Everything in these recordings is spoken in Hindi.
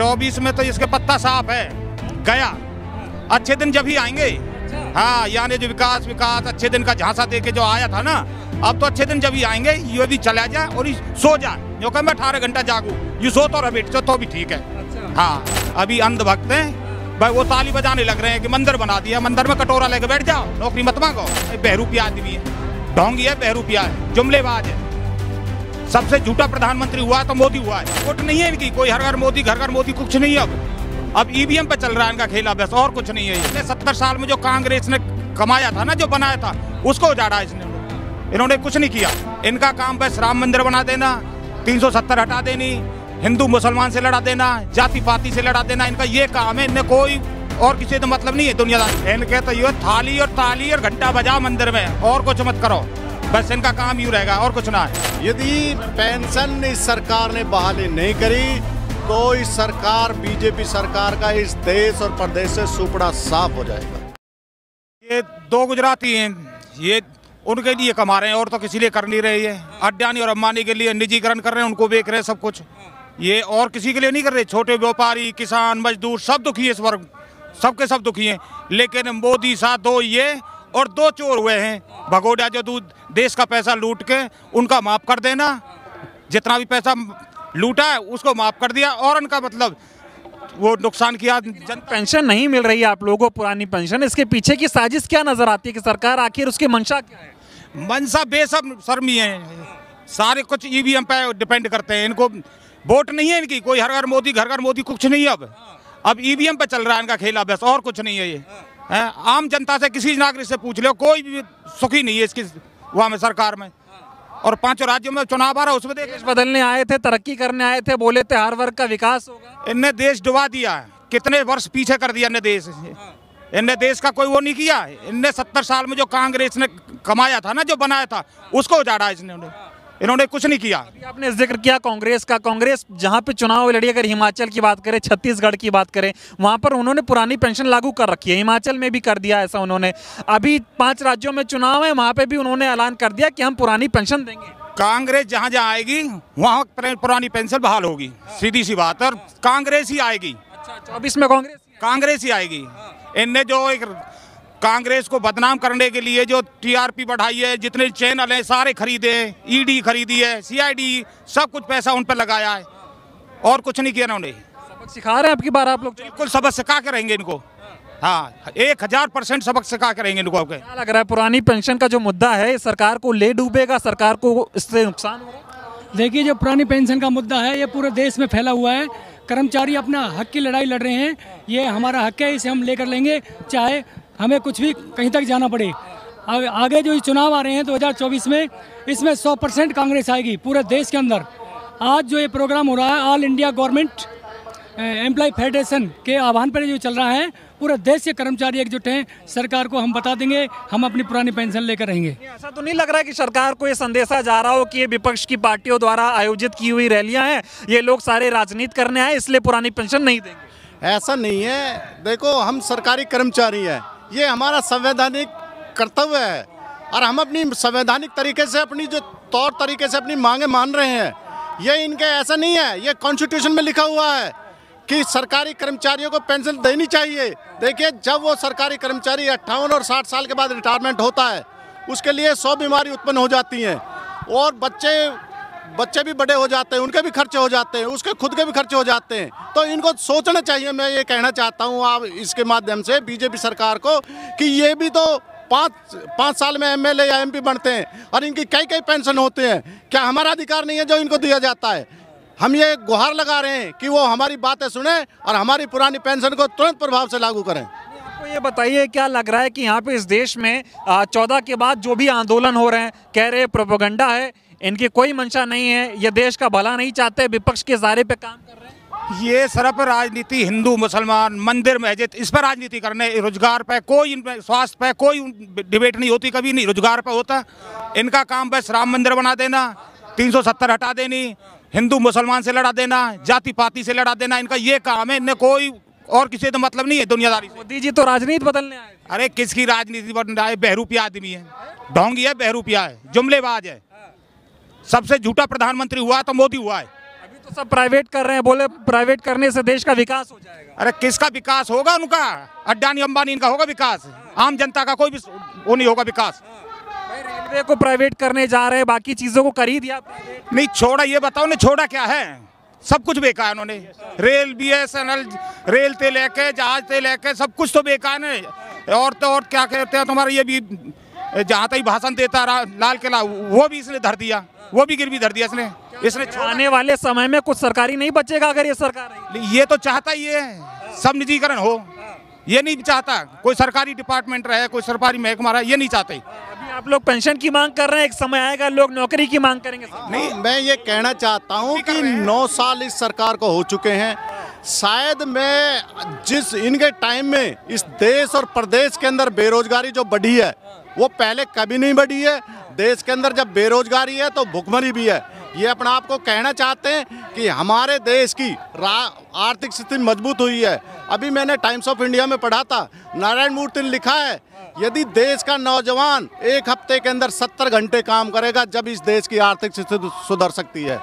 चौबीस में तो इसके पत्ता साफ़ है। गया। अच्छे दिन जब ही आएँगे। हाँ यानी जो विकास विकास अच्छे दिन का झांसा दे के जो आया था ना अब तो अच्छे दिन जब ही आएँगे ये भी चला जाए और सो जाए। जो कह मैं अठारह घंटा जागू ये सो तो रहे तो, तो भी ठीक है। हाँ अभी अंधभक्त हैं। भाई वो ताली बजाने लग रहे हैं कि मंदिर बना दिया मंदिर में कटोरा लेके बैठ जाओ नौकरी मत मांगो। बहरूपिया आदमी है। ढोंगी है बहरूपिया है जुमलेबाज है। सबसे झूठा प्रधानमंत्री हुआ तो मोदी हुआ है। वोट नहीं है इनकी, कोई हर घर मोदी, घर घर मोदी, कुछ नहीं है अब। अब ईवीएम पे चल रहा है इनका खेला बस और कुछ नहीं है इसने सत्तर साल में जो कांग्रेस ने कमाया था ना, जो बनाया था, उसको उजाड़ा इसने। इन्होंने कुछ नहीं किया। इनका काम बस राम मंदिर बना देना 370 हटा देनी, हिंदू मुसलमान से लड़ा देना जाति पाति से लड़ा देना, इनका ये काम है, इनने कोई और किसी तो मतलब नहीं है दुनियादार। इनके तो ये थाली और ताली और घंटा बजा मंदिर में, और कुछ मत करो। बस इनका काम यूँ रहेगा और कुछ ना। है यदि पेंशन इस सरकार ने बहाली नहीं करी तो इस सरकार बीजेपी सरकार का इस देश और प्रदेश से सुपड़ा साफ़ हो जाएगा। ये दो गुजराती हैं ये उनके लिए कमा रहे हैं और तो किसी लिए कर नहीं रहे ये। अड्डानी और अम्बानी के लिए निजीकरण कर रहे हैं उनको बेच रहे हैं सब कुछ। ये और किसी के लिए नहीं कर रहे छोटे व्यापारी किसान मजदूर सब दुखी है इस वर्ग सबके सब दुखी हैं। लेकिन मोदी साथ दो ये और दो चोर हुए हैं। भगोड़ा जो दूध देश का पैसा लूट के उनका माफ़ कर देना। जितना भी पैसा लूटा है उसको माफ़ कर दिया। और उनका मतलब वो नुकसान किया। जन पेंशन नहीं मिल रही है आप लोगों को पुरानी पेंशन। इसके पीछे की साजिश क्या नज़र आती है कि सरकार आखिर उसकी मंशा क्या है? मंशा बेसब शर्मी है। सारे कुछ ईवीएम पे डिपेंड करते हैं। इनको वोट नहीं है इनकी। कोई हर घर मोदी घर घर मोदी कुछ नहीं है अब। अब ईवीएम पे चल रहा है इनका खेला बस और कुछ नहीं है ये। आम जनता से किसी नागरिक से पूछ लो कोई भी सुखी नहीं है इसकी वहाँ में सरकार में। और पाँचों राज्यों में चुनाव आ रहा है उसमें देख देश बदलने आए थे तरक्की करने आए थे बोले थे हर वर्ग का विकास होगा। इनने देश डुबा दिया है। कितने वर्ष पीछे कर दिया इनने देश। इनने देश का कोई वो नहीं किया। इनने सत्तर साल में जो कांग्रेस ने कमाया था ना जो बनाया था उसको उजाड़ा इसने इन्होंने कुछ नहीं किया। अभी आपने ज़िक्र किया कांग्रेस का। कांग्रेस जहाँ पे चुनाव लड़ी अगर हिमाचल की बात करें छत्तीसगढ़ की बात करें वहाँ पर उन्होंने पुरानी पेंशन लागू कर रखी है। हिमाचल में भी कर दिया ऐसा उन्होंने। अभी पाँच राज्यों में चुनाव है वहाँ पे भी उन्होंने ऐलान कर दिया कि हम पुरानी पेंशन देंगे। कांग्रेस जहाँ जहाँ आएगी वहाँ पुरानी पेंशन बहाल होगी। सीधी सी बात और कांग्रेस ही आएगी। अच्छा चौबीस में कांग्रेस कांग्रेस ही आएगी। इनने जो एक कांग्रेस को बदनाम करने के लिए जो टीआरपी बढ़ाई है जितने चैनल हैं सारे खरीदे ईडी खरीदी है सीआईडी सब कुछ पैसा उन पर लगाया है। और कुछ नहीं किया उन्होंने सबक सिखा रहे हैं आपकी बार आप लोग? बिल्कुल सबक सिखा के रहेंगे इनको। हाँ एक हज़ार परसेंट सबक सिखा के रहेंगे इनको क्या लग रहा है पुरानी पेंशन का जो मुद्दा है सरकार को ले डूबेगा सरकार को इससे नुकसान होगा देखिए जो पुरानी पेंशन का मुद्दा है ये पूरे देश में फैला हुआ है। कर्मचारी अपना हक की लड़ाई लड़ रहे हैं। ये हमारा हक है इसे हम लेकर लेंगे चाहे हमें कुछ भी कहीं तक जाना पड़े। आगे जो चुनाव आ रहे हैं 2024 में इसमें 100 परसेंट कांग्रेस आएगी पूरे देश के अंदर। आज जो ये प्रोग्राम हो रहा है All India Government employ Federation के आह्वान पर जो चल रहा है पूरे देश के कर्मचारी एकजुट हैं। सरकार को हम बता देंगे हम अपनी पुरानी पेंशन लेकर रहेंगे। ऐसा तो नहीं लग रहा है कि सरकार को ये संदेशा जा रहा हो कि ये विपक्ष की पार्टियों द्वारा आयोजित की हुई रैलियाँ हैं। ये लोग सारे राजनीति करने आए इसलिए पुरानी पेंशन नहीं देंगे। ऐसा नहीं है। देखो हम सरकारी कर्मचारी हैं। ये हमारा संवैधानिक कर्तव्य है। और हम अपनी संवैधानिक तरीके से अपनी जो तौर तरीके से अपनी मांगे मान रहे हैं, ये इनके ऐसा नहीं है। ये कॉन्स्टिट्यूशन में लिखा हुआ है कि सरकारी कर्मचारियों को पेंशन देनी चाहिए। देखिए, जब वो सरकारी कर्मचारी अट्ठावन और साठ साल के बाद रिटायरमेंट होता है, उसके लिए सौ बीमारी उत्पन्न हो जाती हैं। और बच्चे बच्चे भी बड़े हो जाते हैं, उनके भी खर्चे हो जाते हैं, उसके खुद के भी खर्चे हो जाते हैं। तो इनको सोचना चाहिए, मैं ये कहना चाहता हूँ आप इसके माध्यम से बीजेपी सरकार को कि ये भी तो पाँच पाँच साल में एमएलए या एमपी बनते हैं और इनकी कई कई पेंशन होते हैं। क्या हमारा अधिकार नहीं है जो इनको दिया जाता है? हम ये गुहार लगा रहे हैं कि वो हमारी बातें सुने और हमारी पुरानी पेंशन को तुरंत प्रभाव से लागू करें। आपको ये बताइए, क्या लग रहा है कि यहाँ पे इस देश में चौदह के बाद जो भी आंदोलन हो रहे हैं, कह रहे प्रोपोगंडा है इनकी कोई मंशा नहीं है ये देश का भला नहीं चाहते विपक्ष के जारे पे काम कर रहे हैं। ये सिर्फ़ राजनीति हिंदू मुसलमान मंदिर मस्जिद इस पर राजनीति करने रोज़गार पे कोई स्वास्थ्य पे कोई डिबेट नहीं होती कभी नहीं रोज़गार पे होता। इनका काम बस राम मंदिर बना देना 370 हटा देनी हिंदू मुसलमान से लड़ा देना जाति पाति से लड़ा देना इनका ये काम है इनने कोई और किसी तो मतलब नहीं है दुनियादारी मोदी जी तो राजनीति बदलने आए अरे किसकी राजनीति बदल रहा है बहरूपिया आदमी है। ढोंगी है बहरूपिया है जुमलेबाज है। सबसे झूठा प्रधानमंत्री हुआ तो मोदी हुआ है। अभी तो सब प्राइवेट कर रहे हैं बोले प्राइवेट करने से देश का विकास हो जाएगा। अरे किसका विकास होगा उनका? अड्डानी अंबानी इनका होगा विकास। आम जनता का कोई भी वो नहीं होगा विकास। रेलवे को प्राइवेट करने जा रहे हैं बाकी चीज़ों को कर ही दिया। नहीं छोड़ा ये बताओ ने छोड़ा क्या है? सब कुछ बेकार है उन्होंने। Rail B S N L rail ते लेके जहाज़ ते लेके सब कुछ तो बेकार है। और तो और क्या कहते हैं तुम्हारा ये भी जहाँ तक भाषण देता रहा लाल किला वो भी इसने धर दिया। वो भी गिरवी धर दिया इसने। इसने आने वाले समय में कुछ सरकारी नहीं बचेगा अगर ये सरकार ये तो चाहता ही है। सब निजीकरण हो। ये नहीं चाहता। कोई सरकारी डिपार्टमेंट रहे कोई सरकारी महकमा रहे ये नहीं चाहते। अभी आप लोग पेंशन की मांग कर रहे हैं एक समय आएगा लोग नौकरी की मांग करेंगे। नहीं मैं ये कहना चाहता हूँ कि नौ साल इस सरकार को हो चुके हैं। शायद मैं जिस इनके टाइम में इस देश और प्रदेश के अंदर बेरोजगारी जो बढ़ी है वो पहले कभी नहीं बढ़ी है। देश के अंदर जब बेरोजगारी है तो भुखमरी भी है। ये अपने आप को कहना चाहते हैं कि हमारे देश की आर्थिक स्थिति मज़बूत हुई है। अभी मैंने टाइम्स ऑफ़ इंडिया में पढ़ा था नारायण मूर्ति ने लिखा है यदि देश का नौजवान एक हफ़्ते के अंदर सत्तर घंटे काम करेगा जब इस देश की आर्थिक स्थिति सुधर सकती है।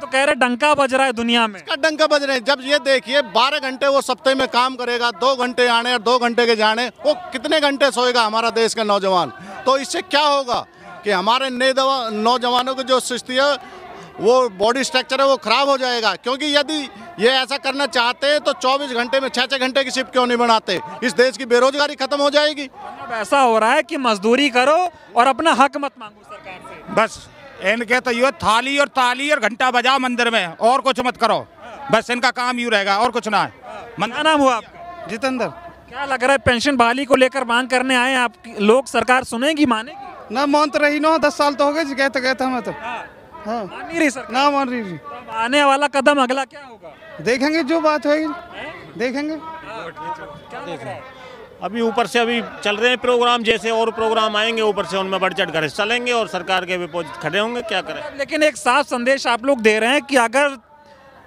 तो कह रहे डंका बज रहा है दुनिया में। का डंका बज रहे हैं। जब ये देखिए बारह घंटे वो सप्ते में काम करेगा दो घंटे आने और दो घंटे के जाने वो कितने घंटे सोएगा हमारा देश का नौजवान? तो इससे क्या होगा? कि हमारे नए नौजवानों की जो स्थिति है वो बॉडी स्ट्रक्चर है वो खराब हो जाएगा। क्योंकि यदि ये ऐसा करना चाहते हैं तो 24 घंटे में छः छः घंटे की शिफ्ट क्यों नहीं बनाते? इस देश की बेरोजगारी खत्म हो जाएगी। अब ऐसा हो रहा है कि मजदूरी करो और अपना हक मत मांगो सरकार से। बस इनके तो ये थाली और ताली और घंटा बजाओ मंदिर में और कुछ मत करो। बस इनका काम यूँ रहेगा और कुछ ना है। क्या मंदिर नाम हुआ आपका? जितेंद्र। क्या लग रहा है पेंशन बहाली को लेकर मांग करने आए आप? लोग सरकार सुनेगी मानेगी? ना मान तो रही ना दस साल तो हो गए जी कहते कहते हमें तो। हाँ। मान नहीं रही सरकार? ना मान रही जी। तो आने वाला कदम अगला क्या होगा? देखेंगे जो बात होगी। देखेंगे। क्या लग रहा है? अभी ऊपर से अभी चल रहे हैं प्रोग्राम जैसे और प्रोग्राम आएँगे ऊपर से उनमें बढ़ चढ़ कर चलेंगे और सरकार के विपोजिट खड़े होंगे क्या करें? लेकिन एक साफ़ संदेश आप लोग दे रहे हैं कि अगर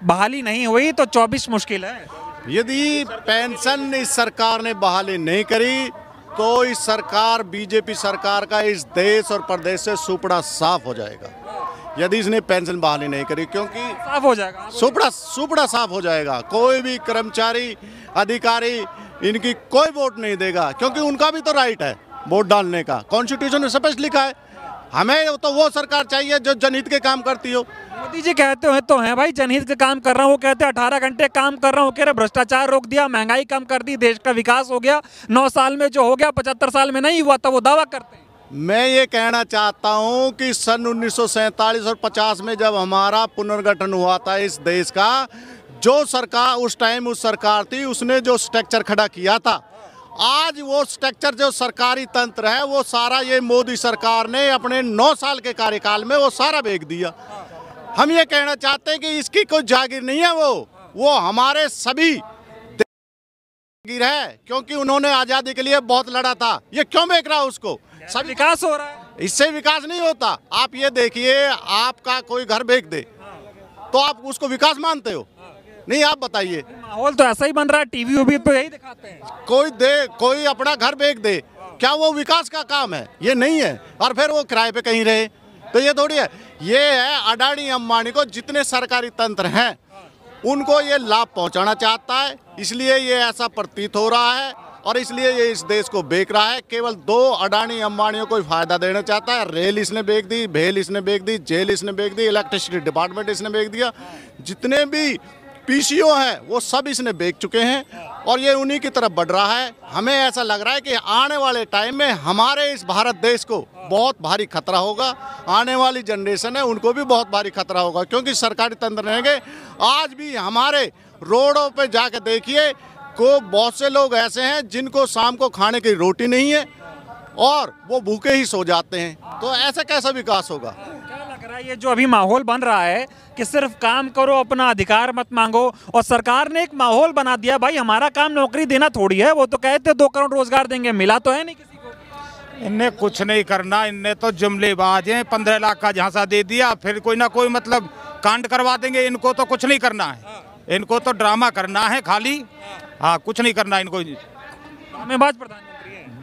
बहाली नहीं हुई तो 24 मुश्किल है। यदि पेंशन इस सरकार ने बहाली नहीं करी तो इस सरकार बीजेपी सरकार का इस देश और प्रदेश से सुपड़ा साफ़ हो जाएगा। यदि इसने पेंशन बहाली नहीं करी क्योंकि साफ़ हो जाएगा। सुपड़ा सुपड़ा साफ़ हो जाएगा। कोई भी कर्मचारी अधिकारी इनकी कोई वोट नहीं देगा क्योंकि उनका भी तो राइट है वोट डालने का। कॉन्स्टिट्यूशन में स्पष्ट लिखा है। हमें तो वो सरकार चाहिए जो जनहित के काम करती हो। मोदी जी कहते हैं तो हैं भाई, जनहित का काम कर रहा हूँ। वो कहते हैं, अठारह घंटे काम कर रहा हूँ। कह रहे, भ्रष्टाचार रोक दिया, महँगाई कम कर दी, देश का विकास हो गया। नौ साल में जो हो गया, पचहत्तर साल में नहीं हुआ था वो दावा करते हैं। मैं ये कहना चाहता हूँ कि सन 1947 और 50 में जब हमारा पुनर्गठन हुआ था इस देश का, जो सरकार, उस टाइम उस सरकार थी, उसने जो स्ट्रक्चर खड़ा किया था, आज वो स्ट्रक्चर जो सरकारी तंत्र है, वो सारा ये मोदी सरकार ने अपने नौ साल के कार्यकाल में वो सारा बेच दिया। हम ये कहना चाहते हैं कि इसकी कोई जागीर नहीं है वो। वो हमारे सभी जागीर है क्योंकि उन्होंने आज़ादी के लिए बहुत लड़ा था। ये क्यों बेच रहा उसको? सब विकास हो रहा है। इससे विकास नहीं होता। आप ये देखिए आपका कोई घर बेच दे तो आप उसको विकास मानते हो? नहीं आप बताइए। माहौल तो ऐसा ही बन रहा है टीवी उवी पे यही दिखाते हैं। कोई दे कोई अपना घर बेच दे। क्या वो विकास का काम है? ये नहीं है। और फिर वो किराए पे कहीं रहे तो ये थोड़ी है। ये है अडानी अम्बानी को जितने सरकारी तंत्र हैं, उनको ये लाभ पहुंचाना चाहता है। इसलिए ये ऐसा प्रतीत हो रहा है और इसलिए ये इस देश को बेच रहा है। केवल दो अडानी अंबानियों को फ़ायदा देना चाहता है। रेल इसने बेच दी, भेल इसने बेच दी, जेल इसने बेच दी, इलेक्ट्रिसिटी डिपार्टमेंट इसने बेच दिया। जितने भी पीसीओ हैं, वो सब इसने बेच चुके हैं और ये उन्हीं की तरफ़ बढ़ रहा है। हमें ऐसा लग रहा है कि आने वाले टाइम में हमारे इस भारत देश को बहुत भारी खतरा होगा। आने वाली जनरेशन है, उनको भी बहुत भारी खतरा होगा, क्योंकि सरकारी तंत्र रहेंगे आज भी हमारे रोडों पे जाके देखिए, को बहुत से लोग ऐसे हैं जिनको शाम को खाने की रोटी नहीं है और वो भूखे ही सो जाते हैं। तो ऐसा कैसा विकास होगा? रहा है ये जो अभी माहौल बन रहा है कि सिर्फ़ काम करो अपना अधिकार मत मांगो और सरकार ने एक माहौल बना दिया भाई हमारा काम नौकरी देना थोड़ी है वो तो कहते दो करोड़ रोज़गार देंगे मिला तो है नहीं किसी को? इनने कुछ नहीं करना इनने तो जुमलेबाज हैं पंद्रह लाख का झांसा दे दिया फिर कोई ना कोई मतलब कांड करवा देंगे इनको तो कुछ नहीं करना है। इनको तो ड्रामा करना है खाली। हाँ। कुछ नहीं करना इनको। है।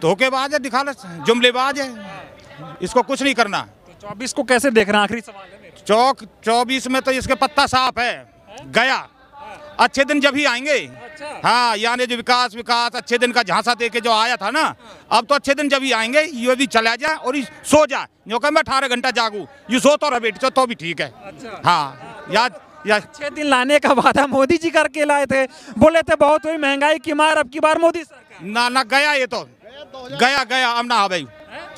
धोखेबाज है दिखालस जुमलेबाज है। इसको कुछ नहीं करना। तो चौबीस को कैसे देख रहे हैं? आखिरी सवाल है चौक चौबीस में तो इसके पत्ता साफ़ है। गया। अच्छे दिन जब ही आएँगे। अच्छा। हाँ यानी जो विकास विकास अच्छे दिन का झांसा दे के जो आया था ना अब तो अच्छे दिन जब ही आएँगे ये भी चला जाए और ये सो जा। जो कह मैं अठारह घंटा जागू ये सो तो रहा बेटी तो भी ठीक है। अच्छा। हाँ याद या। छह दिन लाने का वादा मोदी जी करके लाए थे। बोले थे बहुत हुई महँगाई की मार अब की बार मोदी सरकार? ना ना गया ये तो। गया गया अब ना आवे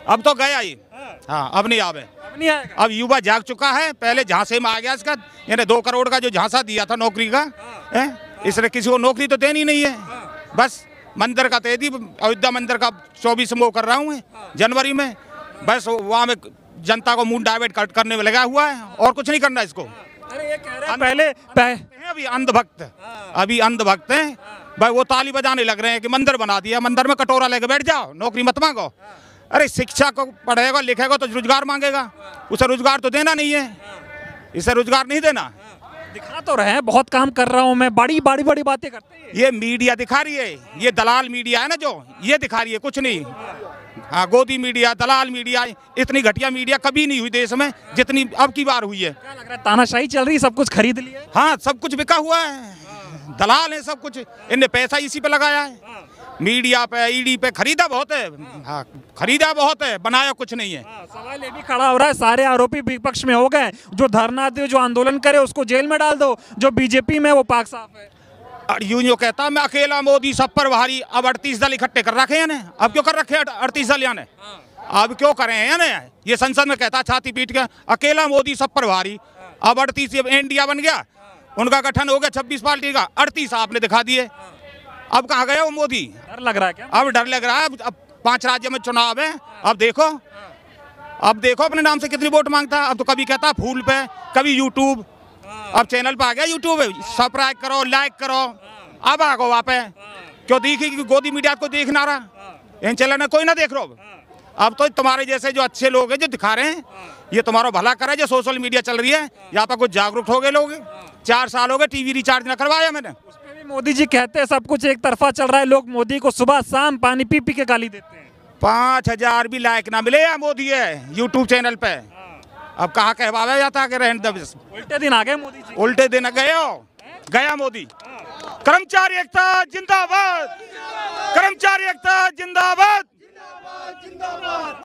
अब तो गया ये। हाँ अब नहीं आवे। अब नहीं आएगा। अब युवा जाग चुका है पहले झांसे में आ गया इसका यानी दो करोड़ का जो झांसा दिया था नौकरी का है। इसने किसी को नौकरी तो देनी नहीं है। बस मंदिर का दे दी अयोध्या मंदिर का चौबीस में वो कर रहा हूँ मैं जनवरी में। बस वहाँ में जनता को मुँह डाइवर्ट कट करने में लगा हुआ है और कुछ नहीं करना इसको। अरे ये कह रहे हैं पहले पह, हैं अभी अंधभक्त। अभी अंधभक्त हैं। भाई वो ताली बजाने लग रहे हैं कि मंदिर बना दिया मंदिर में कटोरा लेके बैठ जाओ नौकरी मत मांगो। अरे शिक्षा को पढ़ेगा लिखेगा तो रोज़गार मांगेगा। उसे रोज़गार तो देना नहीं है। इसे रोज़गार नहीं देना। दिखा तो रहे हैं बहुत काम कर रहा हूँ मैं। बड़ी बड़ी बड़ी बातें करते हैं। ये मीडिया दिखा रही है। ये दलाल मीडिया है ना जो? ये दिखा रही है कुछ नहीं। हाँ गोदी मीडिया दलाल मीडिया इतनी घटिया मीडिया कभी नहीं हुई देश में जितनी अब की बार हुई है। क्या लग रहा है तानाशाही चल रही है सब कुछ खरीद लिया हाँ सब कुछ बिका हुआ है। दलाल है सब कुछ। इनने पैसा इसी पे लगाया है। मीडिया पे ईडी पे खरीदा बहुत है। हाँ। खरीदा बहुत है बनाया कुछ नहीं है। हाँ, सवाल ये भी खड़ा हो रहा है सारे आरोपी विपक्ष में हो गए जो धरना दे जो आंदोलन करे उसको जेल में डाल दो। जो बीजेपी में वो पाक साफ़ है। यूँ यूँ कहता मैं अकेला मोदी सब पर भारी अब अड़तीस दल इकट्ठे कर रखे हैं ने अब क्यों कर रखे हैं अड़तीस दल याने? अब क्यों करे हैं ने ये संसद में कहता छाती पीट के अकेला मोदी सब पर भारी अब अड़तीस इंडिया बन गया। उनका गठन हो गया छब्बीस पार्टी का अड़तीस आपने दिखा दिए। अब कहाँ गया वो मोदी डर लग रहा है क्या? अब डर लग रहा है। अब, अब पाँच राज्य में चुनाव है। अब देखो। अब देखो अपने नाम से कितनी वोट माँगता है। अब तो कभी कहता है फूल पे कभी यूट्यूब अब चैनल पे आ गया यूट्यूब सब्सक्राइब करो लाइक करो। अब आ गो वहाँ पे। क्यों देखी कि गोदी मीडिया को देख ना रहा? इन चैनल में कोई ना देख रो। अब तो तुम्हारे जैसे जो अच्छे लोग हैं जो दिखा रहे हैं ये तुम्हारा भला करे जो सोशल मीडिया चल रही है। यहाँ पर कुछ जागरूक हो गए लोग। चार साल हो गए टीवी रिचार्ज ना करवाया मैंने। मोदी जी कहते हैं सब कुछ एक तरफा चल रहा है। लोग मोदी को सुबह शाम पानी पी पी के गाली देते हैं। पाँच हज़ार भी लाइक ना मिले या मोदी है यूट्यूब चैनल पे? अब कहा कहवाया जाता कि रहने दे बस। उल्टे दिन आ गए मोदी जी। उल्टे दिन गए हो? गया मोदी। कर्मचारी एकता जिंदाबाद। कर्मचारी एकता जिंदाबाद।